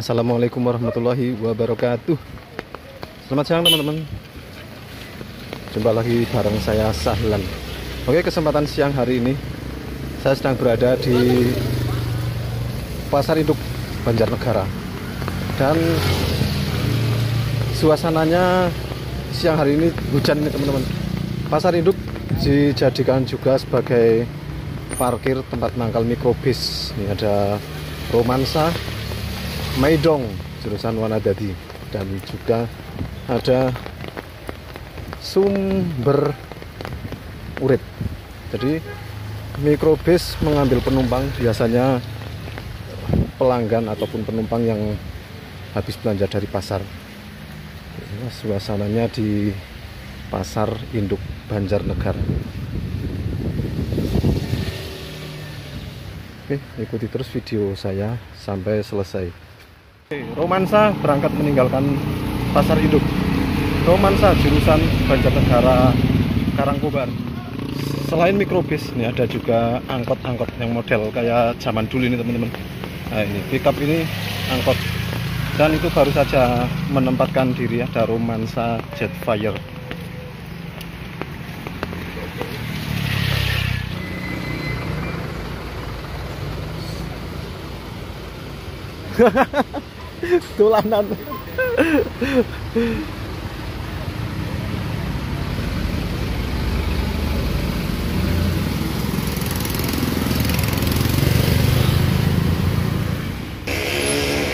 Assalamualaikum warahmatullahi wabarakatuh. Selamat siang teman-teman. Jumpa lagi bareng saya Sahlan. Oke kesempatan siang hari ini Saya sedang berada di Pasar Induk Banjarnegara. Dan Suasananya Siang hari ini hujan ini teman-teman. Pasar Induk dijadikan juga sebagai parkir tempat mangkal mikrobis. Ini ada romansa Maidong jurusan Wanadadi. Dan juga ada sumber urit jadi mikrobis mengambil penumpang biasanya pelanggan ataupun penumpang yang habis belanja dari pasar. Suasananya di pasar induk Banjarnegara. Oke, ikuti terus video saya sampai selesai. Romansa berangkat meninggalkan pasar induk. Romansa jurusan Banjarnegara Karangkobar. Selain mikrobis, ini ada juga angkot-angkot yang model kayak zaman dulu ini teman-teman. Nah ini pickup ini angkot dan itu baru saja menempatkan diri ada Romansa Jetfire. Tulanan.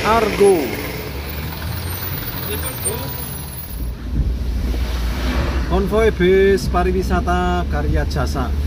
Argo. Konvoy bis pariwisata karya jasa.